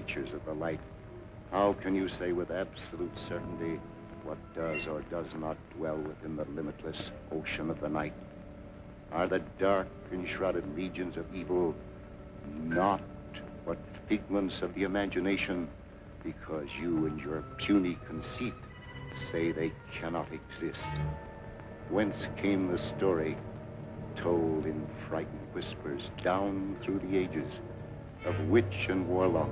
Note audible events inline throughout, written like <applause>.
creatures of the light. How can you say with absolute certainty what does or does not dwell within the limitless ocean of the night? Are the dark enshrouded legions of evil not but figments of the imagination because you and your puny conceit say they cannot exist? Whence came the story told in frightened whispers down through the ages of witch and warlock,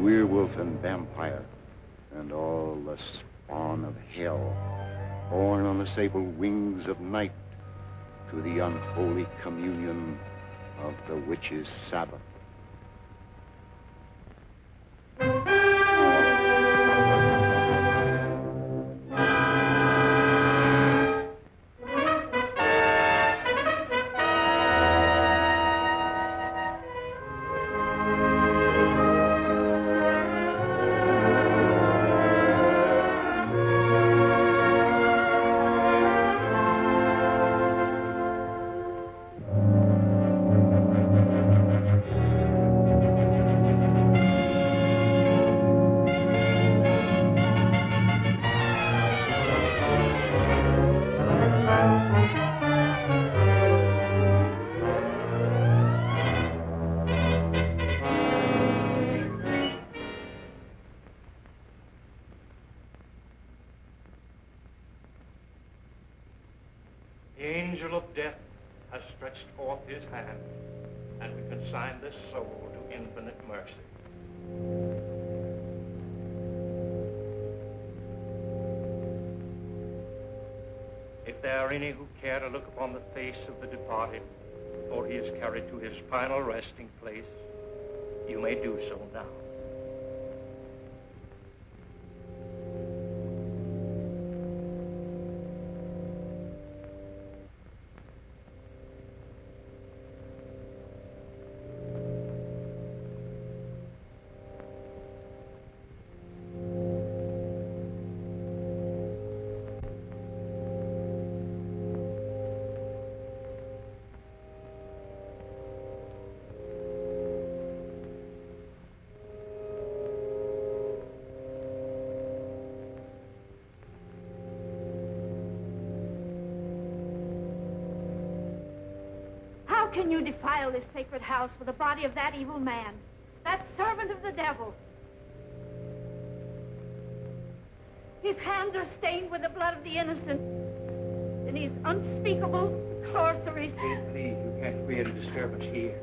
werewolf and vampire, and all the spawn of hell, born on the sable wings of night to the unholy communion of the witch's Sabbath. The angel of death has stretched forth his hand, and we consign this soul to infinite mercy. If there are any who care to look upon the face of the departed before he is carried to his final resting place, you may do so now. You defile this sacred house with the body of that evil man, that servant of the devil? His hands are stained with the blood of the innocent, and his unspeakable sorceries. Please, please, you can't create a disturbance here.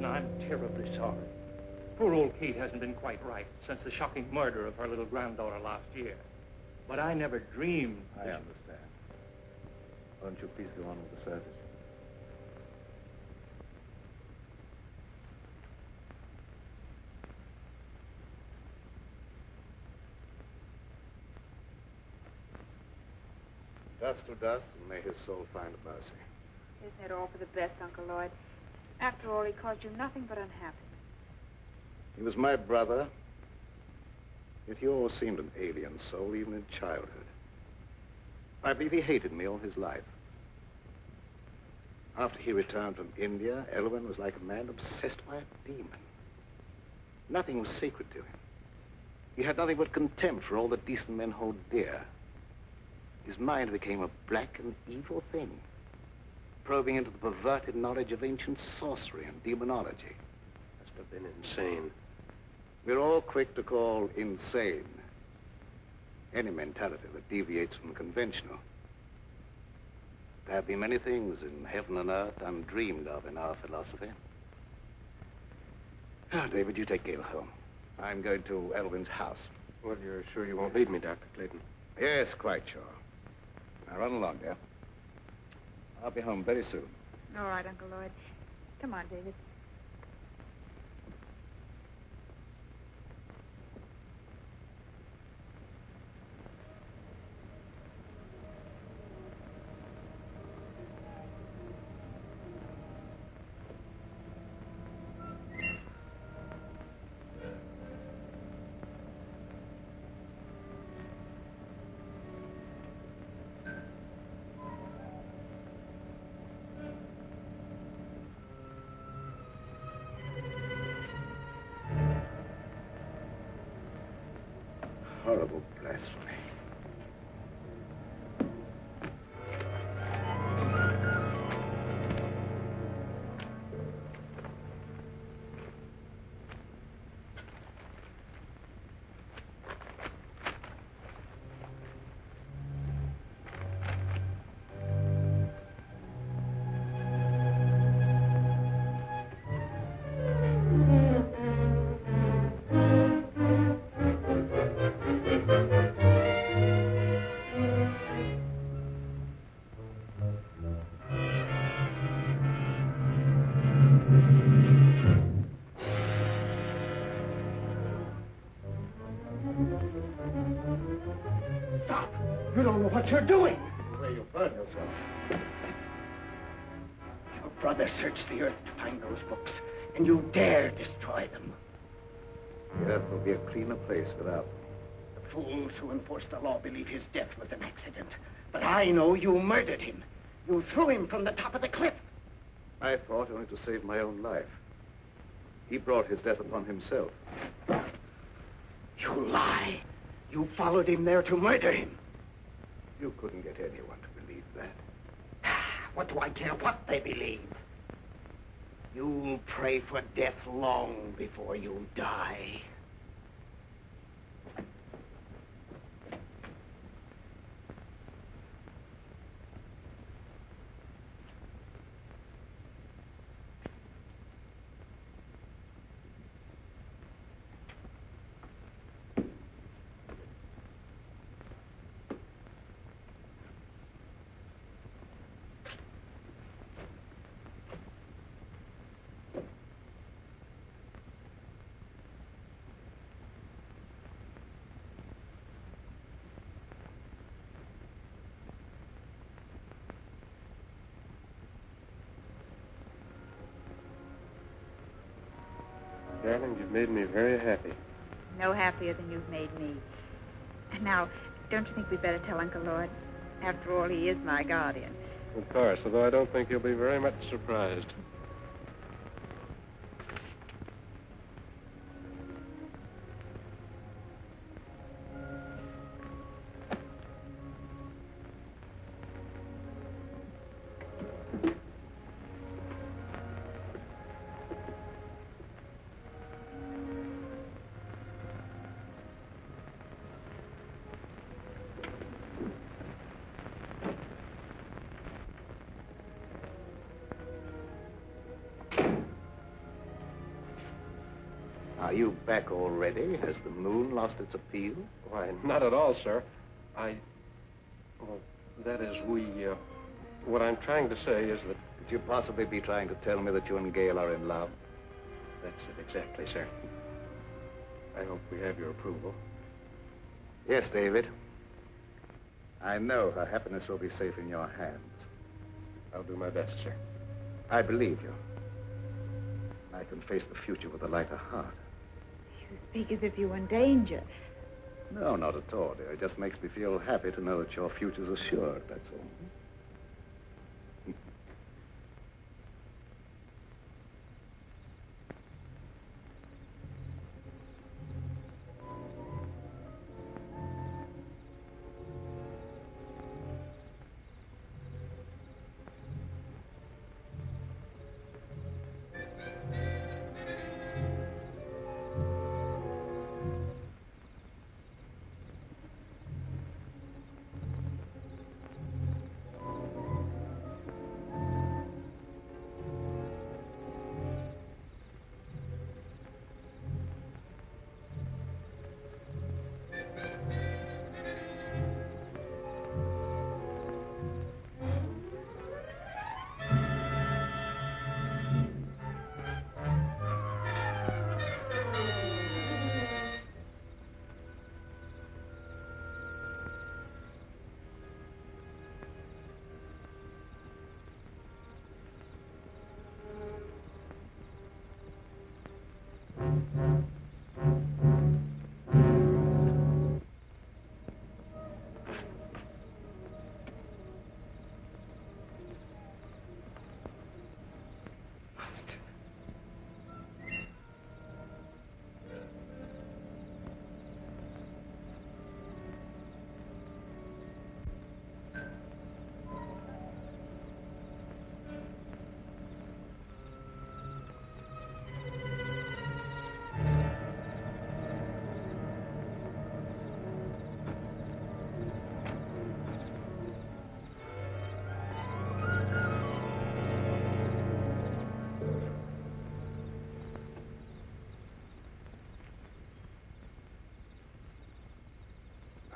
Dr. Clayton, I'm terribly sorry. Poor old Kate hasn't been quite right since the shocking murder of her little granddaughter last year. But I never dreamed. I understand. Why don't you please go on with the service? Dust to dust, and may his soul find mercy. Isn't it all for the best, Uncle Lloyd? After all, he caused you nothing but unhappiness. He was my brother, yet he always seemed an alien soul, even in childhood. I believe he hated me all his life. After he returned from India, Elwyn was like a man obsessed by a demon. Nothing was sacred to him. He had nothing but contempt for all that decent men hold dear. His mind became a black and evil thing, probing into the perverted knowledge of ancient sorcery and demonology. Must have been insane. We're all quick to call insane any mentality that deviates from the conventional. There have been many things in heaven and earth undreamed of in our philosophy. Now, David, you take Gail home. I'm going to Elwyn's house. Well, you're sure you won't leave me, Dr. Clayton? Yes, quite sure. Now, run along, dear. I'll be home very soon. All right, Uncle Lloyd. Come on, David. You're doing. Where you burn yourself. Your brother searched the earth to find those books, and you dare destroy them. The earth will be a cleaner place without them. The fools who enforce the law believe his death was an accident. But I know you murdered him. You threw him from the top of the cliff. I fought only to save my own life. He brought his death upon himself. You lie. You followed him there to murder him. You couldn't get anyone to believe that. <sighs> What do I care what they believe? You'll pray for death long before you die. Darling, you've made me very happy. No happier than you've made me. Now, don't you think we'd better tell Uncle Lloyd? After all, he is my guardian. Of course, although I don't think he'll be very much surprised. Back already? Has the moon lost its appeal? Why, not at all, sir. I. Well, that is, we. Uh, what I'm trying to say is that. Could you possibly be trying to tell me that you and Gail are in love? That's it, exactly, sir. I hope we have your approval. Yes, David. I know her happiness will be safe in your hands. I'll do my best, sir. I believe you. I can face the future with a lighter heart. You speak as if you were in danger. No, not at all, dear. It just makes me feel happy to know that your future's assured, that's all.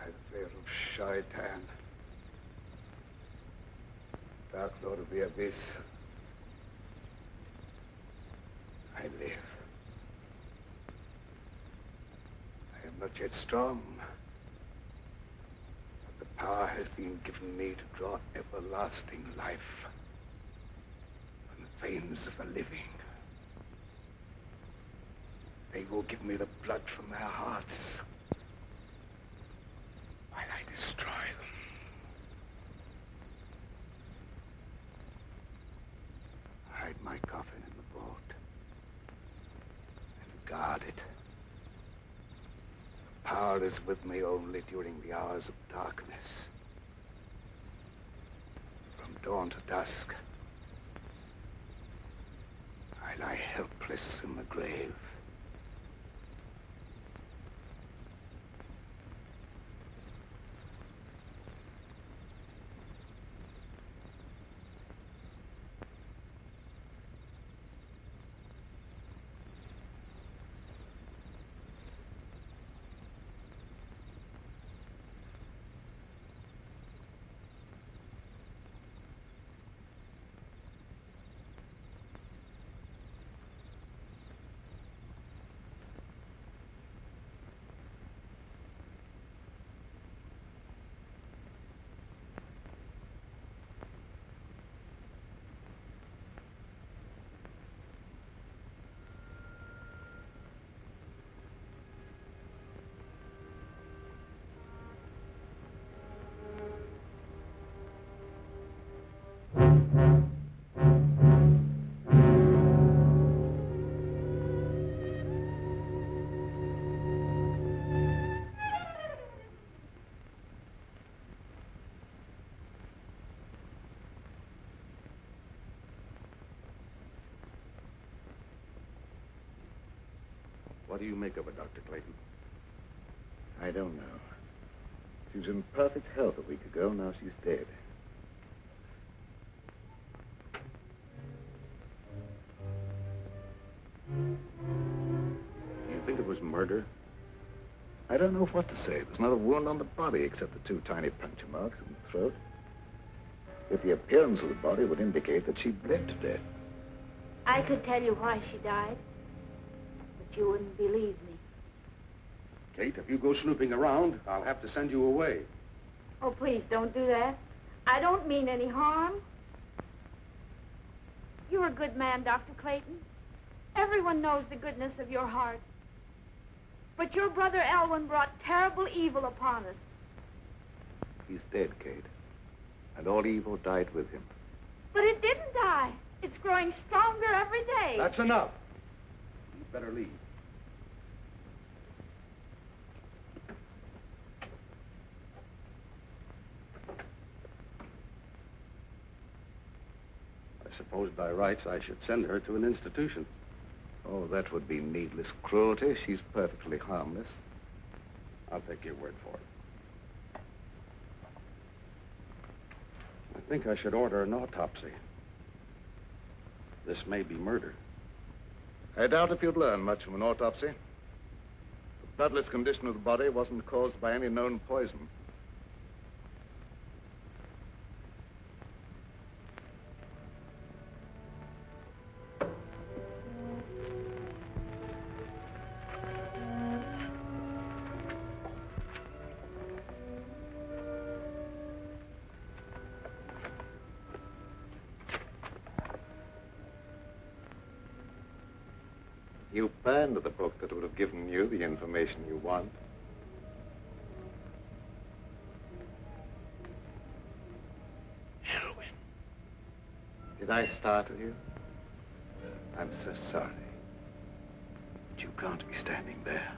Of Shaitan, Dark Lord of the Abyss, I live. I am not yet strong, but the power has been given me to draw everlasting life from the veins of the living. They will give me the blood from their hearts while I destroy them. Hide my coffin in the boat and guard it. The power is with me only during the hours of darkness. From dawn to dusk, I lie helpless in the grave. What do you make of her, Dr. Clayton? I don't know. She was in perfect health a week ago. Now she's dead. You think it was murder? I don't know what to say. There's not a wound on the body except the two tiny puncture marks in the throat. If the appearance of the body would indicate that she bled to death. I could tell you why she died, you wouldn't believe me. Kate, if you go snooping around, I'll have to send you away. Oh, please don't do that. I don't mean any harm. You're a good man, Dr. Clayton. Everyone knows the goodness of your heart. But your brother Elwyn brought terrible evil upon us. He's dead, Kate. And all evil died with him. But it didn't die. It's growing stronger every day. That's enough. You'd better leave. Suppose by rights I should send her to an institution. Oh, that would be needless cruelty. She's perfectly harmless. I'll take your word for it. I think I should order an autopsy. This may be murder. I doubt if you'd learn much from an autopsy. The bloodless condition of the body wasn't caused by any known poison. Information you want. Did I startle you? I'm so sorry. But you can't be standing there.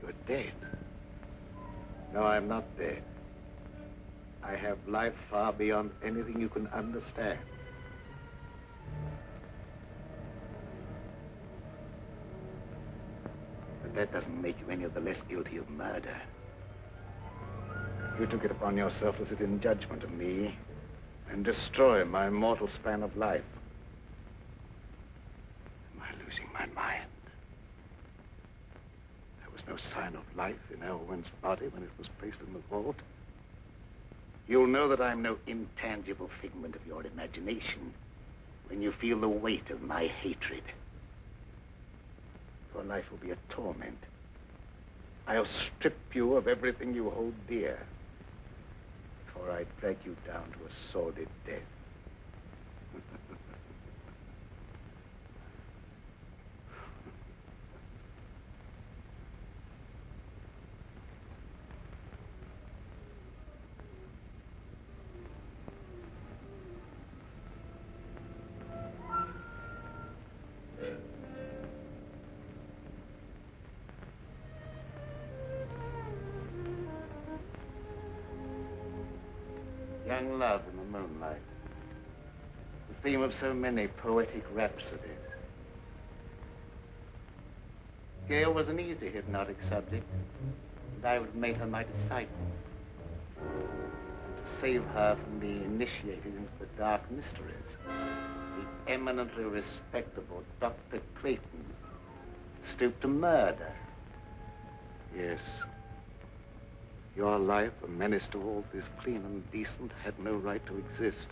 You're dead. No, I'm not dead. I have life far beyond anything you can understand. But that doesn't make you any of the less guilty of murder. You took it upon yourself to sit in judgment of me and destroy my mortal span of life. Am I losing my mind? There was no sign of life in Elwyn's body when it was placed in the vault. You'll know that I'm no intangible figment of your imagination when you feel the weight of my hatred. Your life will be a torment. I'll strip you of everything you hold dear before I drag you down to a sordid death. Theme of so many poetic rhapsodies. Gail was an easy hypnotic subject, and I would made her my disciple. To save her from being initiated into the dark mysteries, the eminently respectable Dr. Clayton stooped to murder. Yes, your life, a menace to all that is clean and decent, had no right to exist.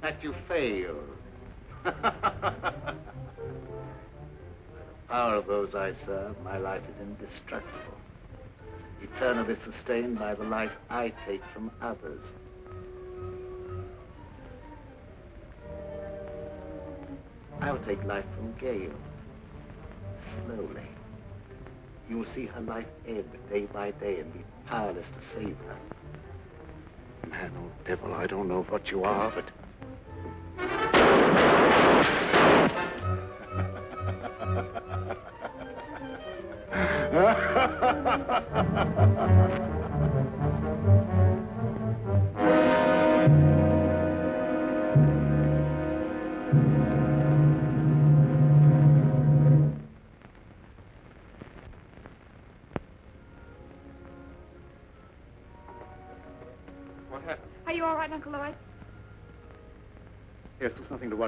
That you failed. the <laughs> power of those I serve, my life is indestructible. Eternally sustained by the life I take from others. I will take life from Gail. Slowly. You will see her life ebb day by day and be powerless to save her. Man, old devil, I don't know what you are, but...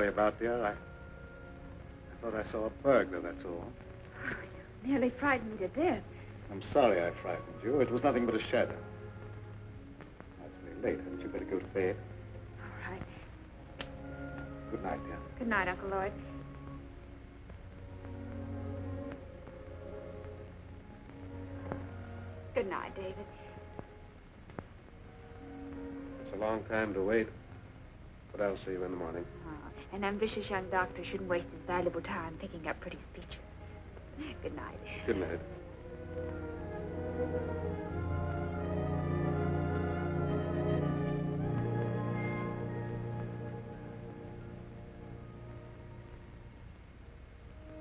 worry about, dear. I, I thought I saw a burglar, that's all. you <laughs> Nearly frightened me to death. I'm sorry I frightened you. It was nothing but a shadow. It's very late. Hadn't you better go to bed? All right. Good night, dear. Good night, Uncle Lloyd. Good night, David. It's a long time to wait, but I'll see you in the morning. Oh, an ambitious young doctor shouldn't waste his valuable time picking up pretty speeches. <laughs> Good night. Good night.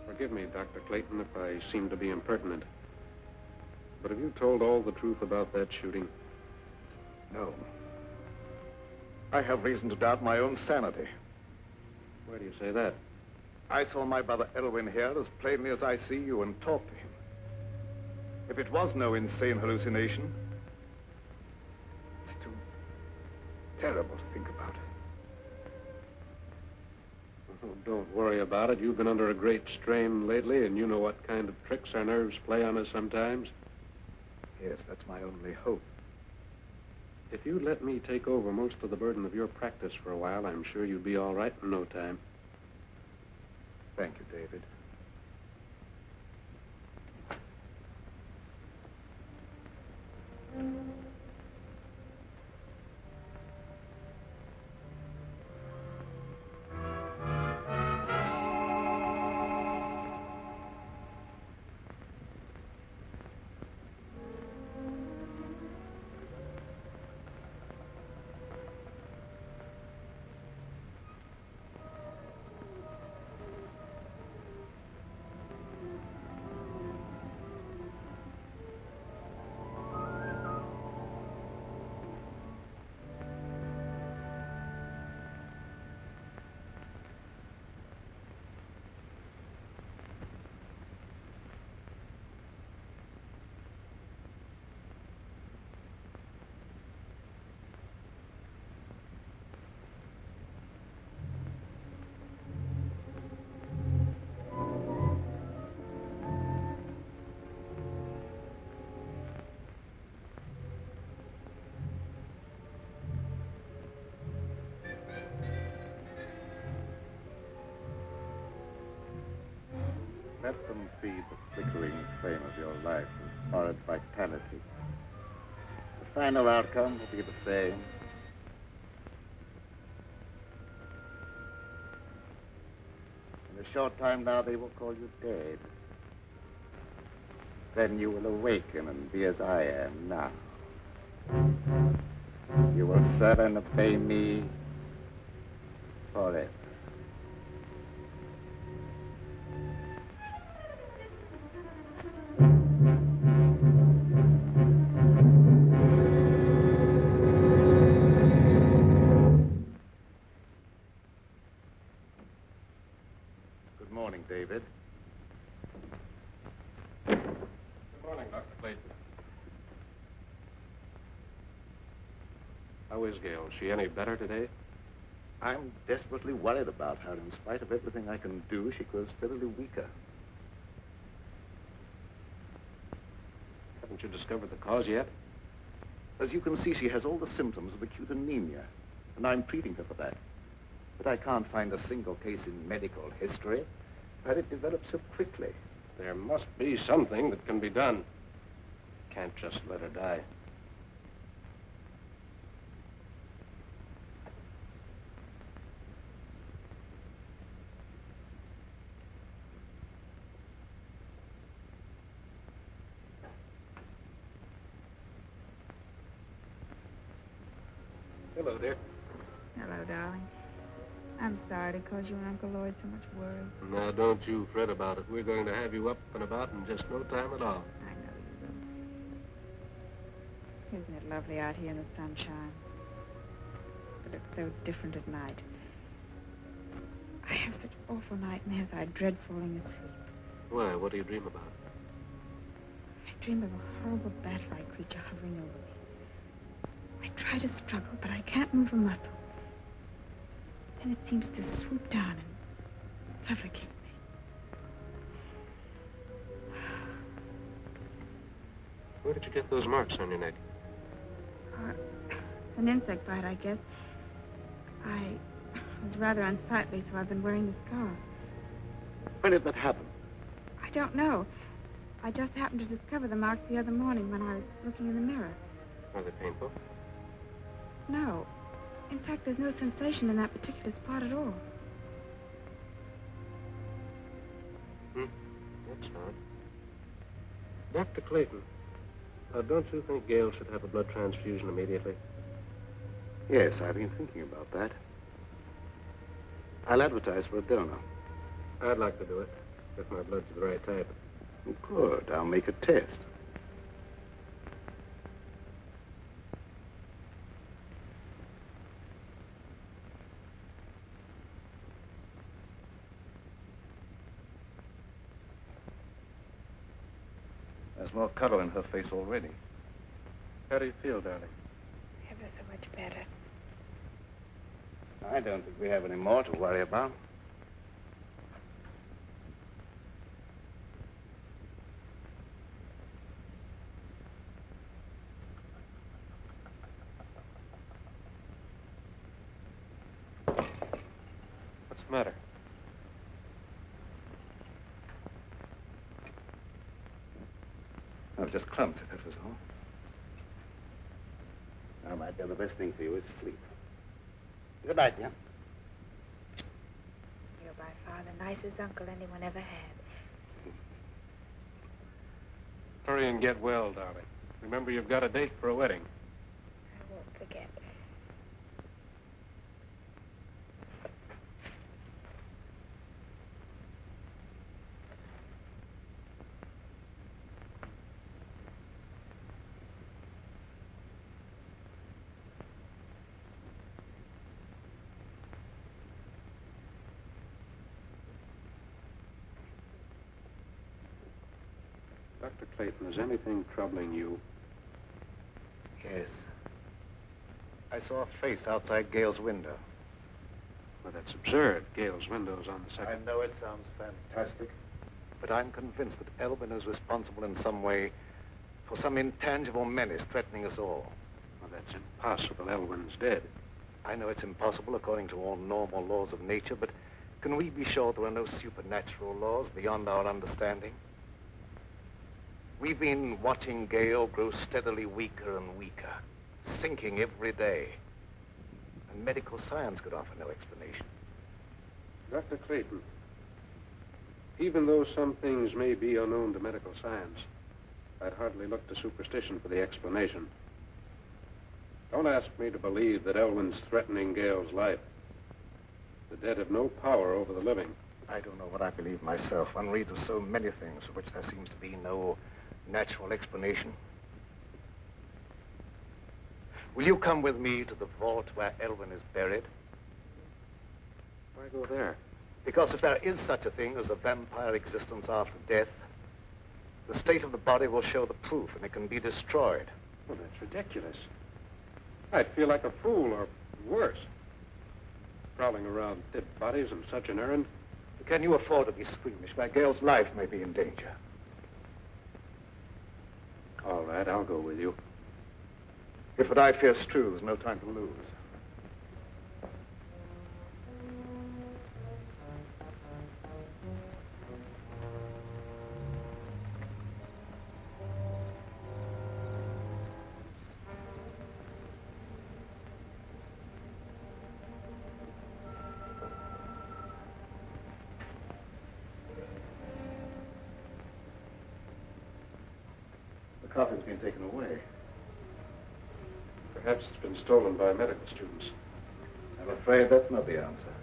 Forgive me, Dr. Clayton, if I seem to be impertinent. But have you told all the truth about that shooting? No. I have reason to doubt my own sanity. Why do you say that? I saw my brother Elwyn here as plainly as I see you and talked to him. If it was no insane hallucination, it's too terrible to think about. Oh, don't worry about it. You've been under a great strain lately, and you know what kind of tricks our nerves play on us sometimes. Yes, that's my only hope. If you'd let me take over most of the burden of your practice for a while, I'm sure you'd be all right in no time. Thank you, David. Let them feed the flickering flame of your life with horrid vitality. The final outcome will be the same. In a short time now, they will call you dead. Then you will awaken and be as I am now. You will serve and obey me forever. Is Gail? Is she any better today? I'm desperately worried about her. In spite of everything I can do, she grows steadily weaker. Haven't you discovered the cause yet? As you can see, she has all the symptoms of acute anemia, and I'm treating her for that. But I can't find a single case in medical history where it developed so quickly. There must be something that can be done. Can't just let her die. Hello, dear. Hello, darling. I'm sorry to cause you and Uncle Lloyd so much worry. Now, don't you fret about it. We're going to have you up and about in just no time at all. I know you will. Isn't it lovely out here in the sunshine? But it's so different at night. I have such awful nightmares. I dread falling asleep. Why? What do you dream about? I dream of a horrible bat-like creature hovering over me. I try to struggle, but I can't move a muscle. Then it seems to swoop down and suffocate me. Where did you get those marks on your neck? Uh, an insect bite, I guess. I was rather unsightly, so I've been wearing the scarf. When did that happen? I don't know. I just happened to discover the marks the other morning when I was looking in the mirror. Are they painful? No. In fact, there's no sensation in that particular spot at all. Hmm. That's odd. Dr. Clayton, uh, don't you think Gail should have a blood transfusion immediately? Yes, I've been thinking about that. I'll advertise for a donor. I'd like to do it, if my blood's the right type. Good. I'll make a test. There's more color in her face already. How do you feel, darling? Ever so much better. I don't think we have any more to worry about. What's the matter? I was just clumsy, that was all. Now, my dear, the best thing for you is sleep. Good night, dear. You're by far the nicest uncle anyone ever had. Hurry and get well, darling. Remember, you've got a date for a wedding. I won't forget. Dr. Clayton, is anything troubling you? Yes. I saw a face outside Gail's window. Well, that's absurd. Gail's window's on the second. I know it sounds fantastic, but I'm convinced that Elwyn is responsible in some way for some intangible menace threatening us all. Well, that's impossible. Elwyn's dead. I know it's impossible according to all normal laws of nature, but Can we be sure there are no supernatural laws beyond our understanding? We've been watching Gale grow steadily weaker and weaker, sinking every day. And medical science could offer no explanation. Dr. Clayton, even though some things may be unknown to medical science, I'd hardly look to superstition for the explanation. Don't ask me to believe that Elwyn's threatening Gale's life. The dead have no power over the living. I don't know what I believe myself. One reads of so many things for which there seems to be no natural explanation. Will you come with me to the vault where Elwyn is buried? Why go there? Because if there is such a thing as a vampire existence after death, the state of the body will show the proof and it can be destroyed. Well, that's ridiculous. I'd feel like a fool, or worse. Prowling around dead bodies on such an errand. Can you afford to be squeamish My girl's life may be in danger? All right, I'll go with you. If what I fear's true, there's no time to lose. The coffin's been taken away. Perhaps it's been stolen by medical students. I'm afraid that's not the answer.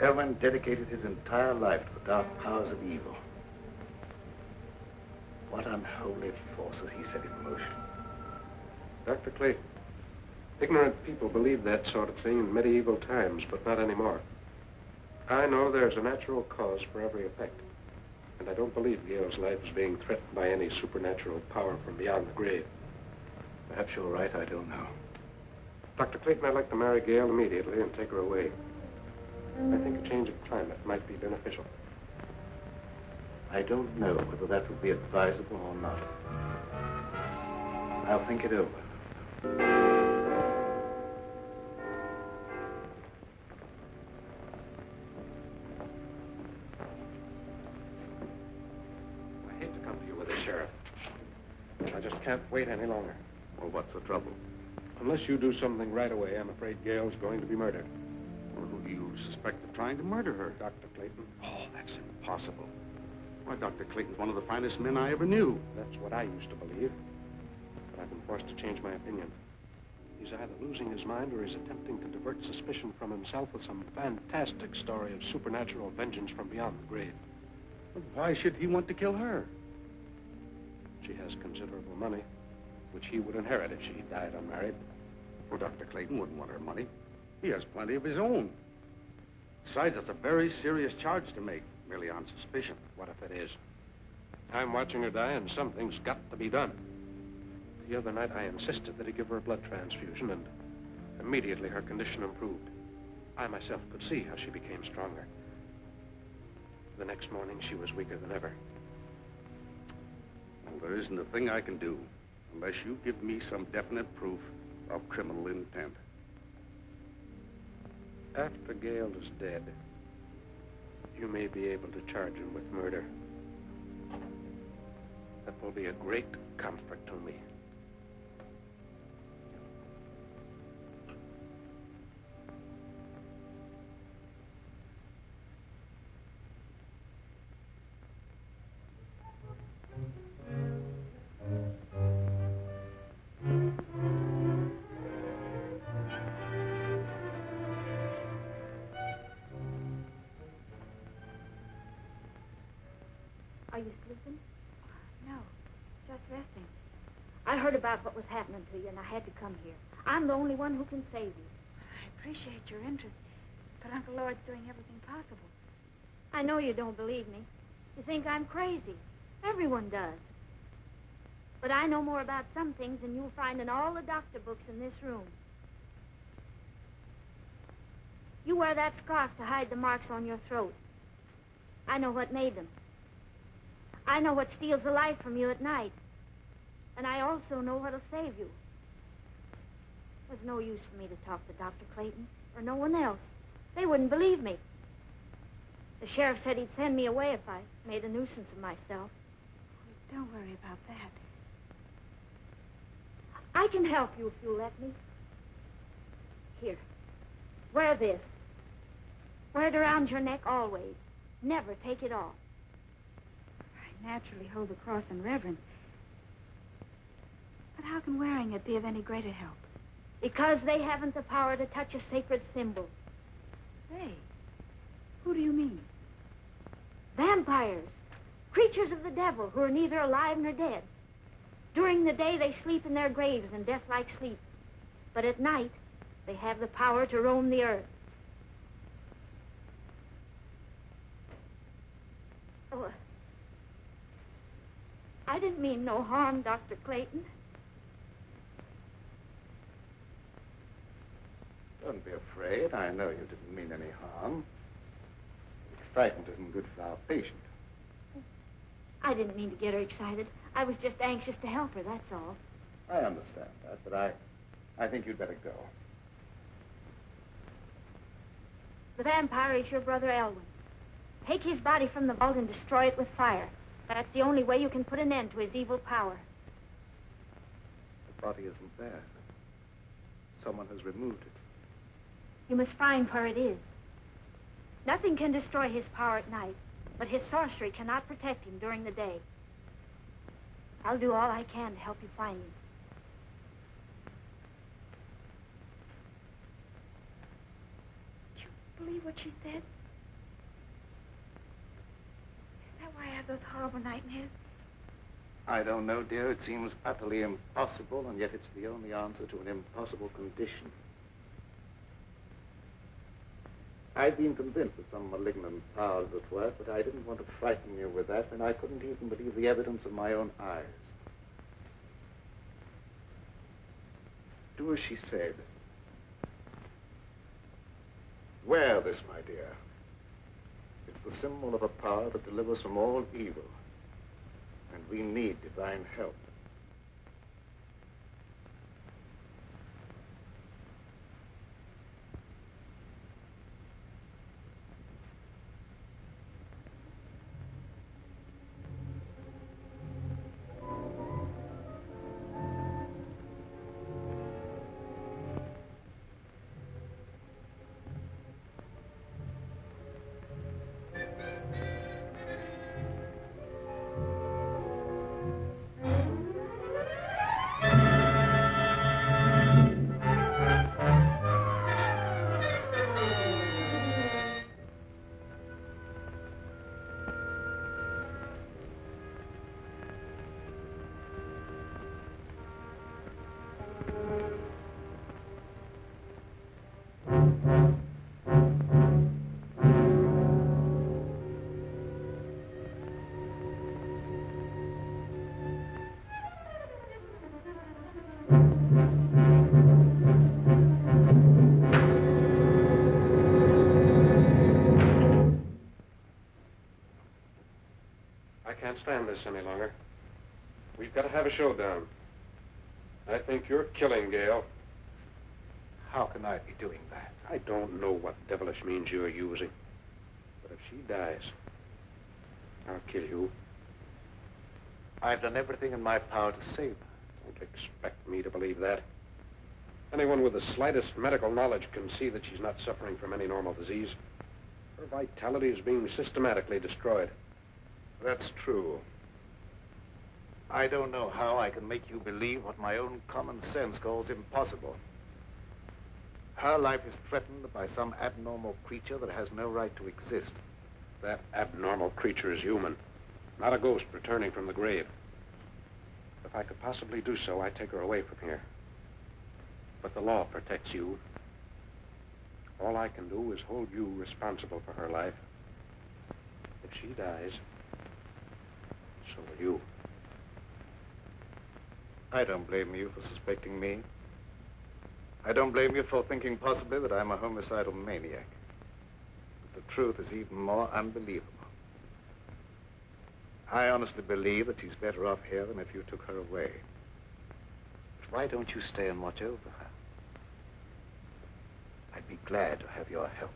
Elwyn dedicated his entire life to the dark powers of evil. What unholy forces he set in motion. Dr. Clayton, ignorant people believed that sort of thing in medieval times, but not anymore. I know there's a natural cause for every effect. And I don't believe Gale's life is being threatened by any supernatural power from beyond the grave. Perhaps you're right, I don't know. Dr. Clayton, I'd like to marry Gale immediately and take her away. I think a change of climate might be beneficial. I don't know whether that would be advisable or not. I'll think it over. What's the trouble? Unless you do something right away, I'm afraid Gail's going to be murdered. Well, who do you suspect of trying to murder her? Dr. Clayton, Oh, that's impossible. Why, Dr. Clayton's one of the finest men I ever knew. that's what I used to believe. But I've been forced to change my opinion. He's either losing his mind or he's attempting to divert suspicion from himself with some fantastic story of supernatural vengeance from beyond the grave. Why should he want to kill her? She has considerable money, which he would inherit if she died unmarried. Well, Dr. Clayton wouldn't want her money. He has plenty of his own. Besides, that's a very serious charge to make, merely on suspicion. What if it is? I'm watching her die, and something's got to be done. The other night, I insisted that he give her a blood transfusion, and immediately her condition improved. I myself could see how she became stronger. The next morning, she was weaker than ever. Well, there isn't a thing I can do unless you give me some definite proof of criminal intent. After Gale is dead, you may be able to charge him with murder. That will be a great comfort to me. Are you sleeping? No, just resting. I heard about what was happening to you, and I had to come here. I'm the only one who can save you. I appreciate your interest, but Uncle Lloyd's doing everything possible. I know you don't believe me. You think I'm crazy. Everyone does. But I know more about some things than you'll find in all the doctor books in this room. You wear that scarf to hide the marks on your throat. I know what made them. I know what steals the life from you at night. And I also know what'll save you. There's no use for me to talk to Dr. Clayton or no one else. They wouldn't believe me. The sheriff said he'd send me away if I made a nuisance of myself. Don't worry about that. I can help you if you'll let me. Here. Wear this. Wear it around your neck always. Never take it off. Naturally hold the cross in reverence. But how can wearing it be of any greater help? Because they haven't the power to touch a sacred symbol. They? Who do you mean? Vampires. Creatures of the devil who are neither alive nor dead. During the day, they sleep in their graves in death-like sleep. But at night, they have the power to roam the earth. Oh, I didn't mean no harm, Dr. Clayton. Don't be afraid. I know you didn't mean any harm. Excitement isn't good for our patient. I didn't mean to get her excited. I was just anxious to help her, that's all. I understand that, but I, I think you'd better go. The vampire is your brother Elwyn. Take his body from the vault and destroy it with fire. That's the only way you can put an end to his evil power. The body isn't there. Someone has removed it. You must find where it is. Nothing can destroy his power at night, but his sorcery cannot protect him during the day. I'll do all I can to help you find him. Did you believe what she said? Is that why I have those horrible nightmares? I don't know, dear. It seems utterly impossible, and yet it's the only answer to an impossible condition. I've been convinced that some malignant power was at work, but I didn't want to frighten you with that, and I couldn't even believe the evidence of my own eyes. Do as she said. Wear this, my dear. It's the symbol of a power that delivers from all evil. And we need divine help. Stand this any longer. We've got to have a showdown. I think you're killing Gail. How can I be doing that? I don't know what devilish means you're using. But if she dies, I'll kill you. I've done everything in my power to save her. Don't expect me to believe that. Anyone with the slightest medical knowledge can see that she's not suffering from any normal disease. Her vitality is being systematically destroyed. That's true. I don't know how I can make you believe what my own common sense calls impossible. Her life is threatened by some abnormal creature that has no right to exist. That abnormal creature is human, not a ghost returning from the grave. If I could possibly do so, I'd take her away from here. But the law protects you. All I can do is hold you responsible for her life. If she dies, so will you. I don't blame you for suspecting me. I don't blame you for thinking possibly that I'm a homicidal maniac. But the truth is even more unbelievable. I honestly believe that she's better off here than if you took her away. But why don't you stay and watch over her? I'd be glad to have your help.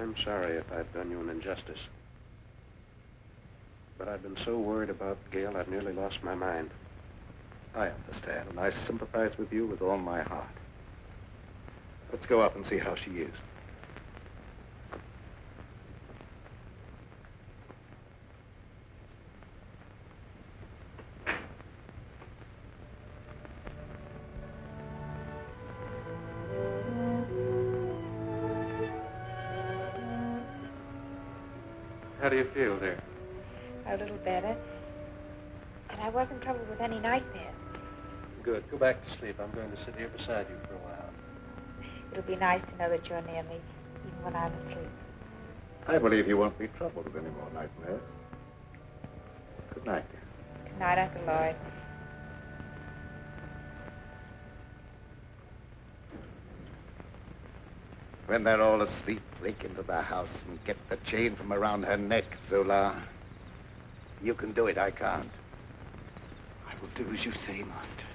I'm sorry if I've done you an injustice. But I've been so worried about Gail, I've nearly lost my mind. I understand, and I sympathize with you with all my heart. Let's go up and see how she is. Feel, dear? A little better. And I wasn't troubled with any nightmares. Good. Go back to sleep. I'm going to sit here beside you for a while. It'll be nice to know that you're near me, even when I'm asleep. I believe you won't be troubled with any more nightmares. Good night, dear. Good night, Uncle Lloyd. When they're all asleep, break into the house and get the chain from around her neck, Zola. You can do it, I can't. I will do as you say, Master.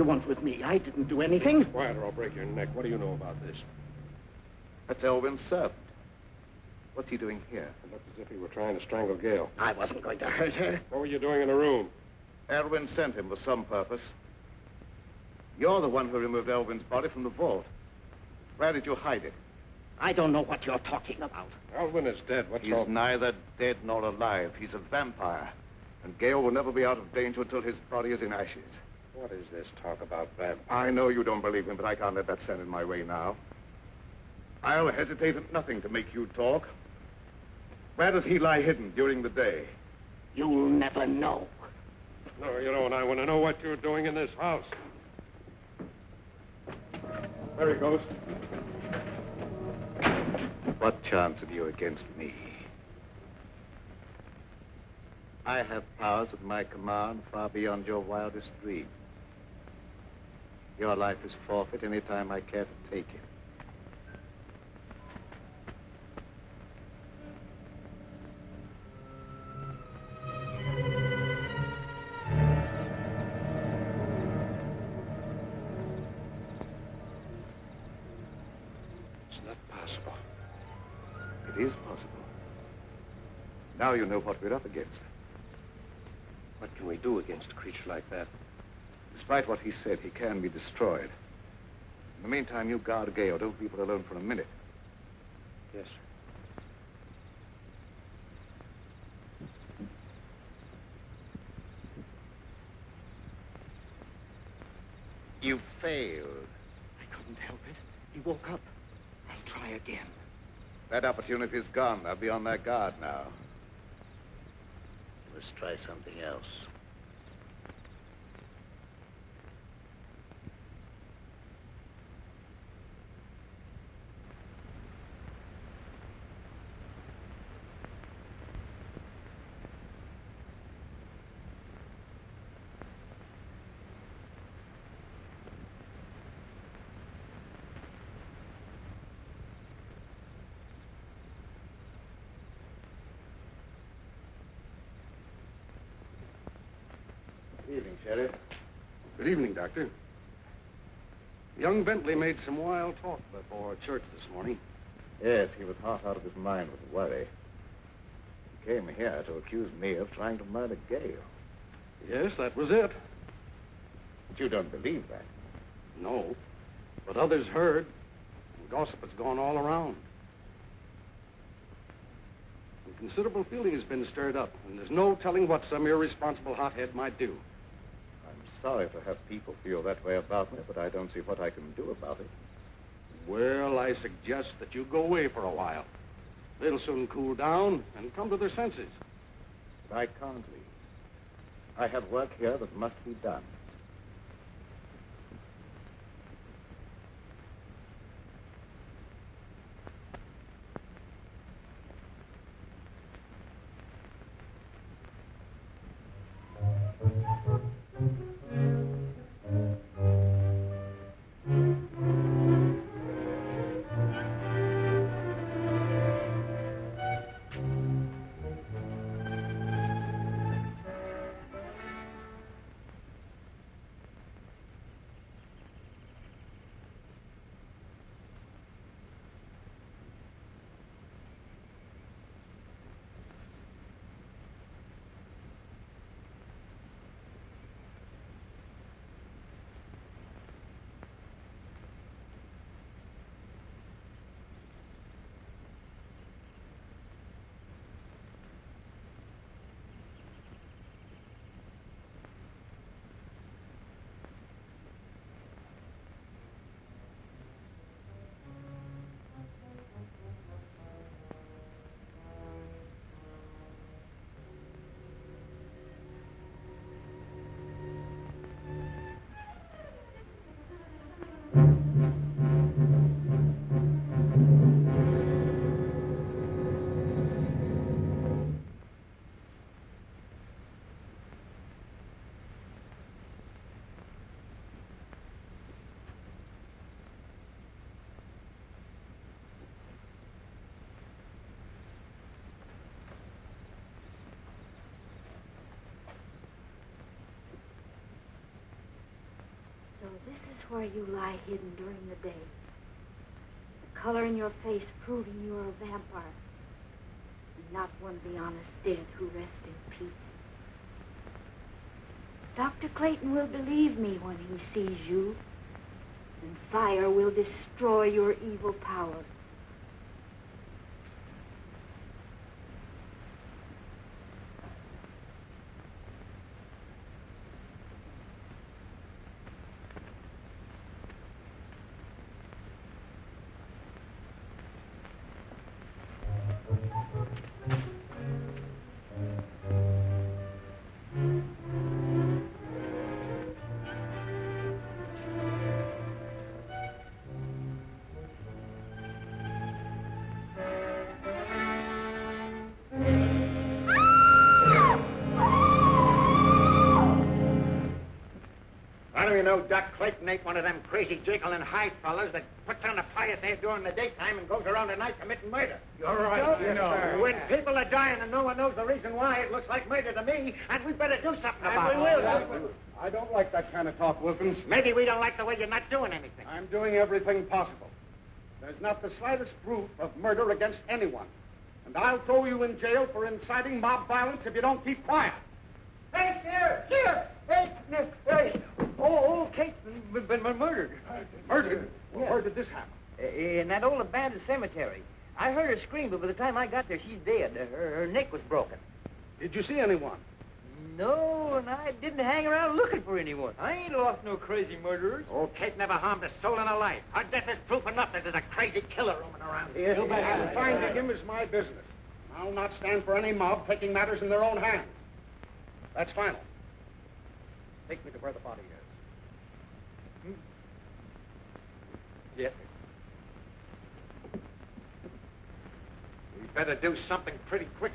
You want with me? I didn't do anything. Quiet or I'll break your neck. What do you know about this? That's Elwyn's servant. What's he doing here? It looked as if he were trying to strangle Gail. I wasn't going to hurt her. What were you doing in the room? Elwyn sent him for some purpose. You're the one who removed Elwyn's body from the vault. Where did you hide it? I don't know what you're talking about. Alvin is dead. What's He's all... neither dead nor alive. He's a vampire. And Gale will never be out of danger until his body is in ashes. What is this talk about vampires? I know you don't believe him, but I can't let that stand in my way now. I'll hesitate at nothing to make you talk. Where does he lie hidden during the day? You'll never know. No, you don't. I want to know what you're doing in this house. There he goes. What chance have you against me? I have powers at my command far beyond your wildest dreams. Your life is forfeit any time I care to take it. It's not possible. It is possible. Now you know what we're up against. What can we do against a creature like that? Despite what he said, he can be destroyed. In the meantime, you guard Gale. Don't leave her alone for a minute. Yes, sir. You failed. I couldn't help it. He woke up. I'll try again. That opportunity's gone. They'll be on their guard now. Let's try something else. Evening, Sheriff. Good evening, Doctor. Young Bentley made some wild talk before church this morning. Yes, he was half out of his mind with worry. He came here to accuse me of trying to murder Gale. Yes, that was it. But you don't believe that. No. But others heard. And gossip has gone all around. And considerable feeling has been stirred up, and there's no telling what some irresponsible hothead might do. Sorry to have people feel that way about me, but I don't see what I can do about it. Well, I suggest that you go away for a while. They'll soon cool down and come to their senses. But I can't leave. I have work here that must be done. This is where you lie hidden during the day. The color in your face proving you are a vampire. And not one of the honest dead who rest in peace. Dr. Clayton will believe me when he sees you. And fire will destroy your evil power. Know Doc Clayton ain't one of them crazy Jekyll and Hyde fellas that puts on a pious air during the daytime and goes around at night committing murder? You're right, you know. When people are dying and no one knows the reason why, it looks like murder to me, and we better do something about it. Will. I don't like that kind of talk, Wilkins. Maybe we don't like the way you're not doing anything. I'm doing everything possible. There's not the slightest proof of murder against anyone. And I'll throw you in jail for inciting mob violence if you don't keep quiet. Hey, here, here. Hey, hey. Oh, old Kate's been, been, been murdered. Murdered? Well, Where did this happen? Uh, in that old abandoned cemetery. I heard her scream, but by the time I got there, she's dead. Uh, her, her neck was broken. Did you see anyone? No, and I didn't hang around looking for anyone. I ain't lost no crazy murderers. Old Kate never harmed a soul in her life. Her death is proof enough that there's a crazy killer roaming around here. And finding him is my business. I'll not stand for any mob taking matters in their own hands. That's final. Take me to where the body is. Better do something pretty quick.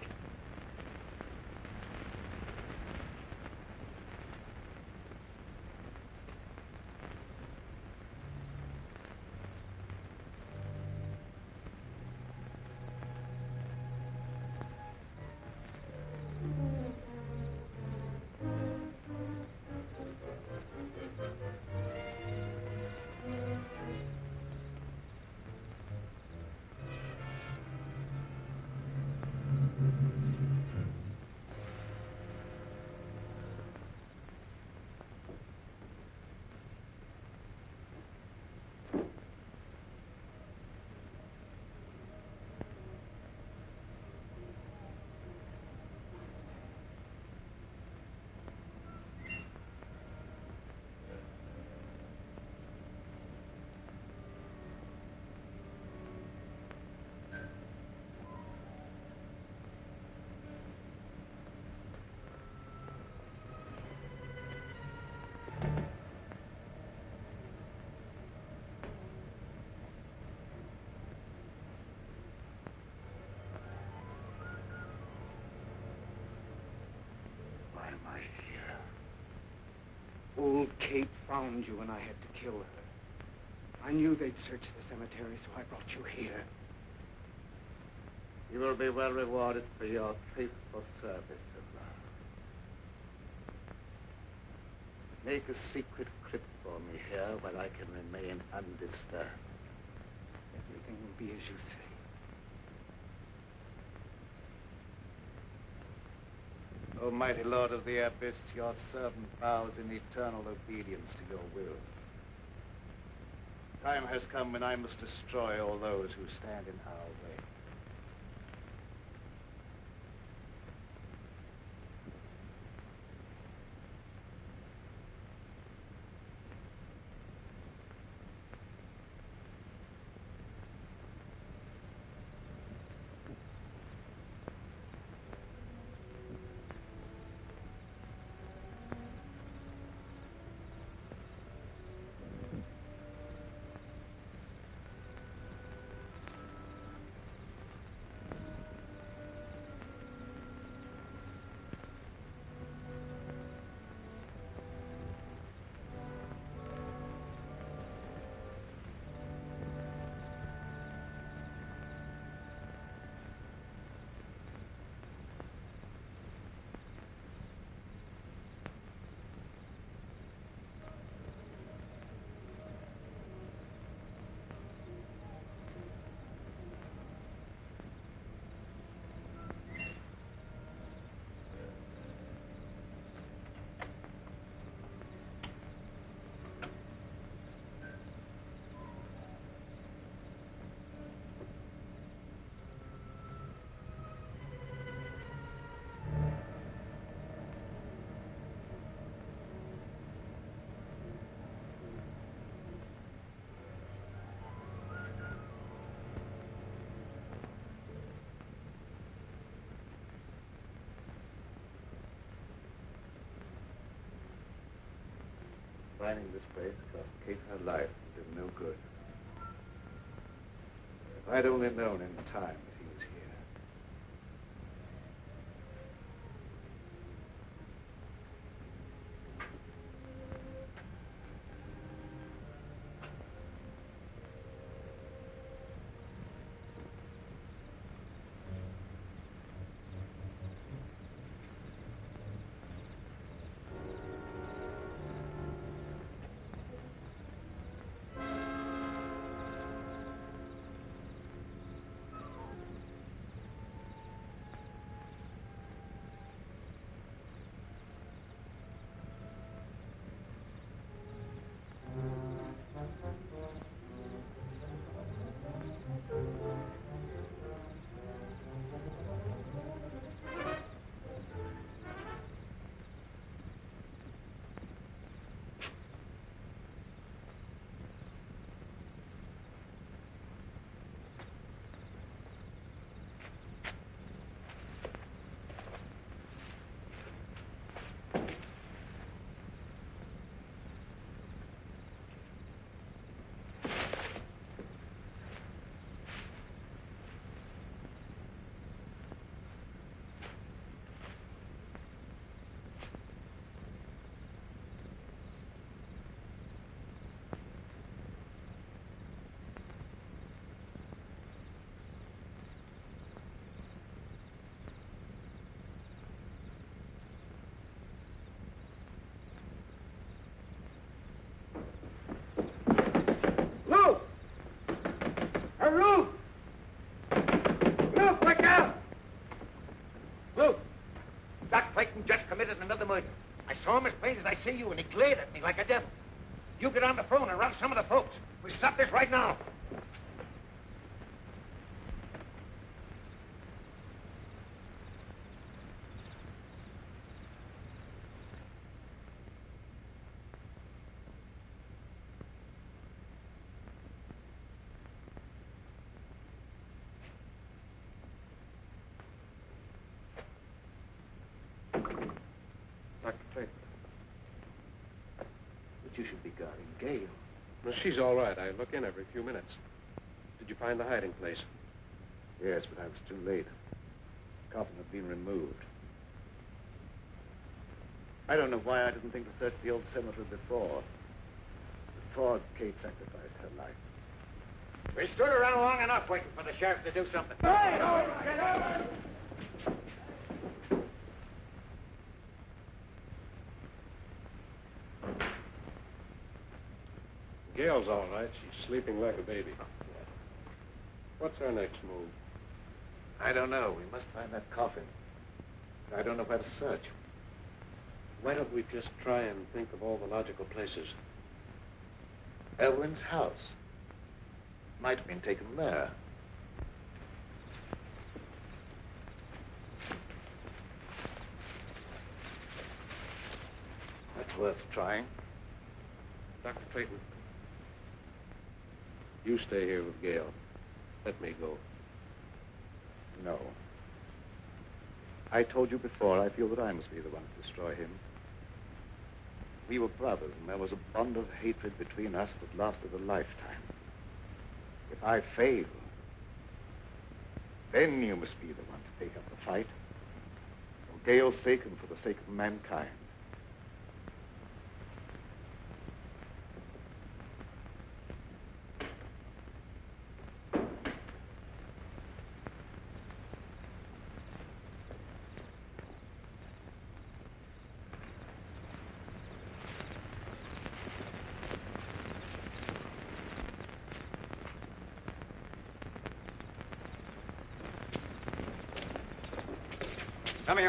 Old Kate found you and I had to kill her. I knew they'd search the cemetery, so I brought you here. You will be well rewarded for your faithful service, Sir Make a secret crypt for me here where I can remain undisturbed. Everything will be as you say. Almighty Lord of the Abyss, your servant vows in eternal obedience to your will. Time has come when I must destroy all those who stand in our way. Finding this place cost Kate her life and did no good. If I'd only known in time another murder. I saw him as plain as I see you, and he glared at me like a devil. You get on the phone and rouse some of the folks. We stop this right now. Dr. Clayton. But you should be guarding Gail. Well, she's all right. I look in every few minutes. Did you find the hiding place? Yes, but I was too late. The coffin had been removed. I don't know why I didn't think to search the old cemetery before. Before Kate sacrificed her life. We stood around long enough waiting for the sheriff to do something. Gail's all right. She's sleeping like a baby. What's our next move? I don't know. We must find that coffin. I don't know where to search. Why don't we just try and think of all the logical places? Elwyn's house. Might have been taken there. That's worth trying. Dr. Clayton, you stay here with Gail. Let me go. No. I told you before, I feel that I must be the one to destroy him. We were brothers, and there was a bond of hatred between us that lasted a lifetime. If I fail, then you must be the one to take up the fight. For Gail's sake and for the sake of mankind.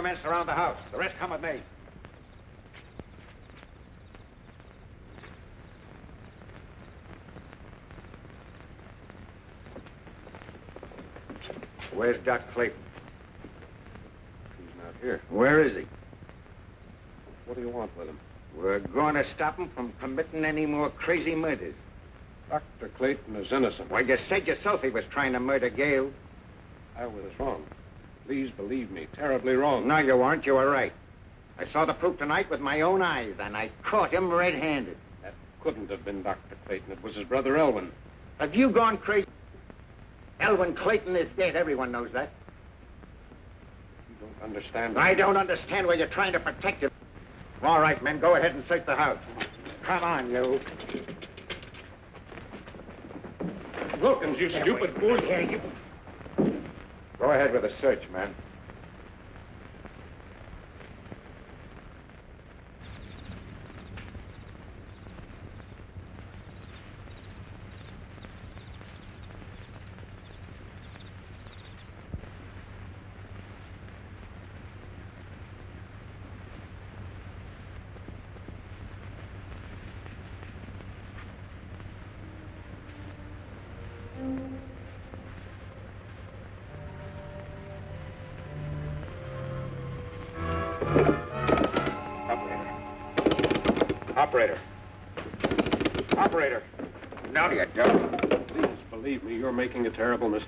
Men surround the house. The rest come with me. Where's Doc Clayton? He's not here. Where is he? What do you want with him? We're going to stop him from committing any more crazy murders. Dr. Clayton is innocent. Well, you said yourself he was trying to murder Gail. I was wrong. Please believe me, terribly wrong. No, you weren't. You were right. I saw the proof tonight with my own eyes, and I caught him red-handed. That couldn't have been Dr. Clayton. It was his brother Elwyn. Have you gone crazy? Elwyn Clayton is dead. Everyone knows that. You don't understand. I don't understand why you're trying to protect him. All right, men, go ahead and search the house. Come on, you. Wilkins, you stupid fool. Here, you. Go ahead with the search, man.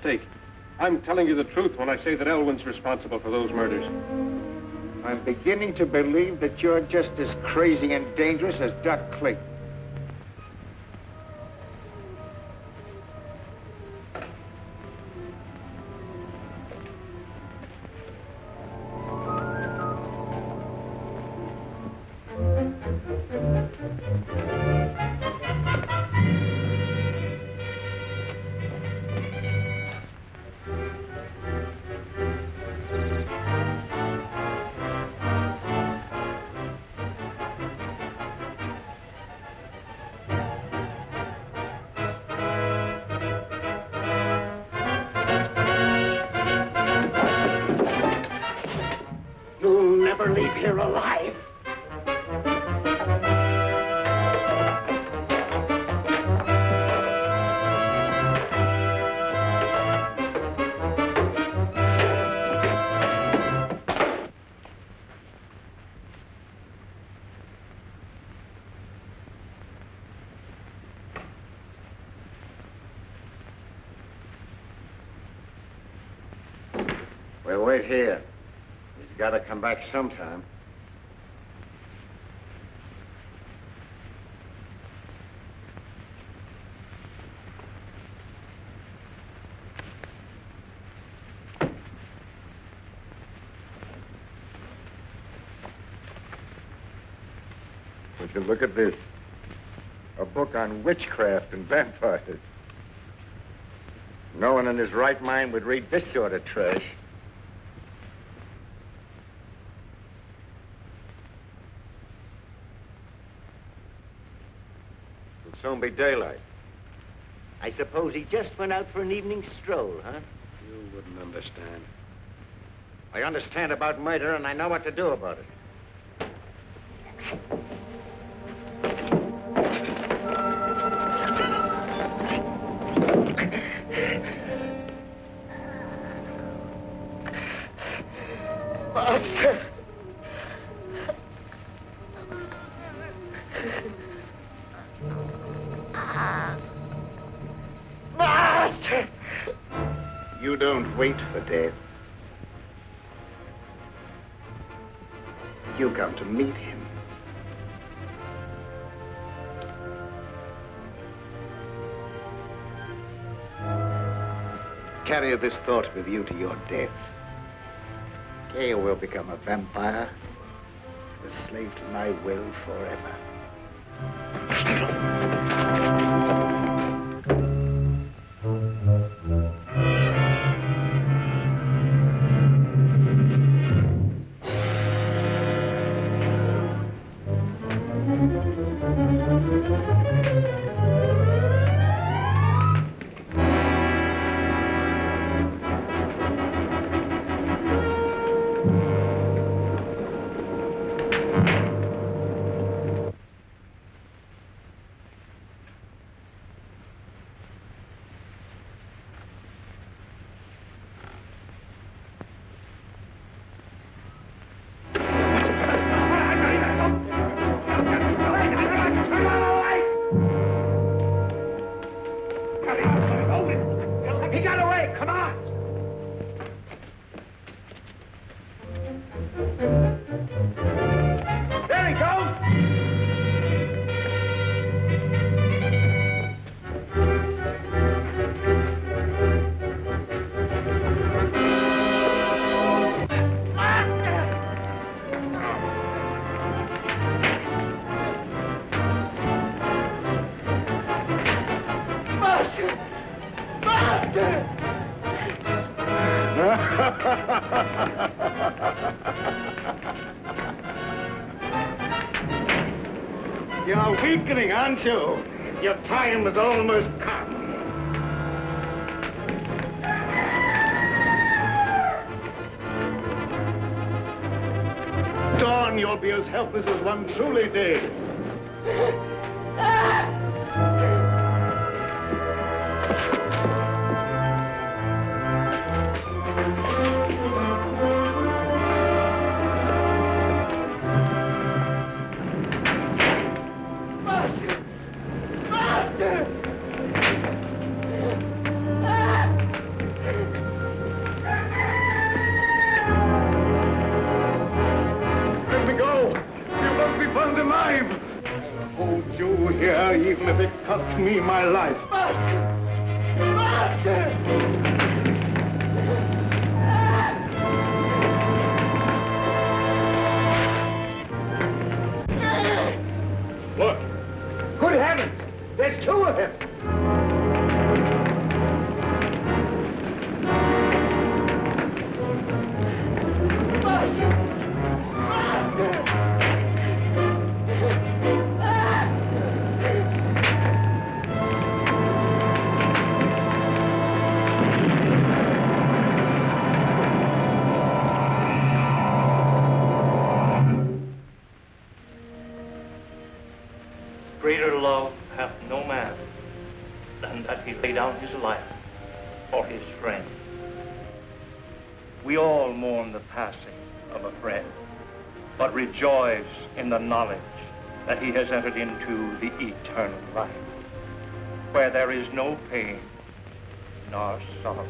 Mistake. I'm telling you the truth when I say that Elwyn's responsible for those murders. I'm beginning to believe that you're just as crazy and dangerous as Doc Clayton. Never leave here alive. Come back sometime. Would you look at this? A book on witchcraft and vampires. No one in his right mind would read this sort of trash. Soon be daylight. I suppose he just went out for an evening stroll, huh? You wouldn't understand. I understand about murder, and I know what to do about it. To meet him. Carry this thought with you to your death. Kay will become a vampire, a slave to my will forever. Has almost life. has entered into the eternal life, where there is no pain nor sorrow.